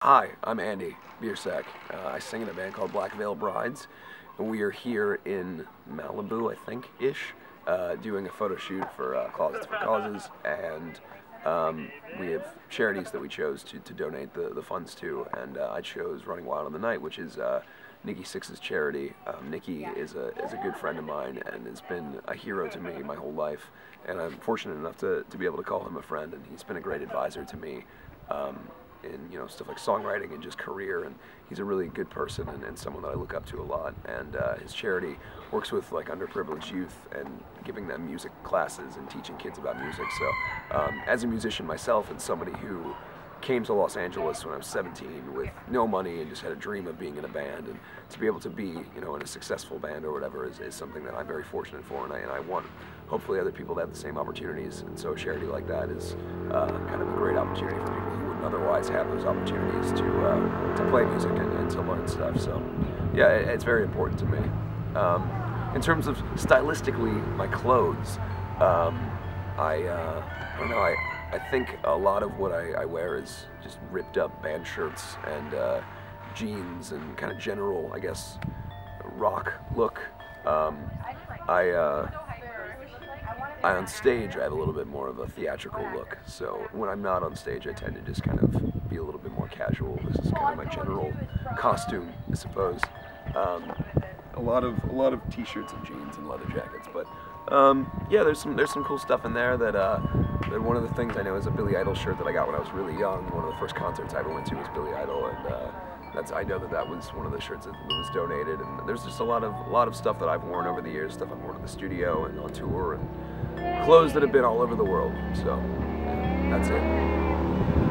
Hi, I'm Andy Biersack. Uh, I sing in a band called Black Veil Brides, and we are here in Malibu, I think, ish, uh, doing a photo shoot for uh, Closets for Causes, and um, we have charities that we chose to, to donate the, the funds to, and uh, I chose Running Wild on the Night, which is uh, Nikki Sixx's charity. Um, Nikki is a, is a good friend of mine and has been a hero to me my whole life, and I'm fortunate enough to, to be able to call him a friend, and he's been a great advisor to me. Um, in you know stuff like songwriting and just career and he's a really good person and, and someone that I look up to a lot and uh, his charity works with like underprivileged youth and giving them music classes and teaching kids about music. So um, as a musician myself and somebody who came to Los Angeles when I was 17 with no money and just had a dream of being in a band and to be able to be you know in a successful band or whatever is, is something that I'm very fortunate for and I, and I want hopefully other people to have the same opportunities and so charity like that is uh, kind of a great opportunity for people otherwise have those opportunities to uh, to play music and, and, to learn stuff. So, yeah, it, it's very important to me. Um, in terms of stylistically, my clothes, um, I uh, I don't know. I I think a lot of what I, I wear is just ripped up band shirts and uh, jeans and kind of general, I guess, rock look. Um, I uh, On stage, I have a little bit more of a theatrical look. So when I'm not on stage, I tend to just kind of be a little bit more casual. This is kind of my general costume, I suppose. Um, a lot of a lot of t-shirts and jeans and leather jackets, but um, yeah, there's some there's some cool stuff in there. That, uh, one of the things I know is a Billy Idol shirt that I got when I was really young. One of the first concerts I ever went to was Billy Idol, and uh, that's I know that that was one of the shirts that was donated. And there's just a lot of a lot of stuff that I've worn over the years, stuff I've worn in the studio and on tour, and clothes that have been all over the world. So yeah, that's it.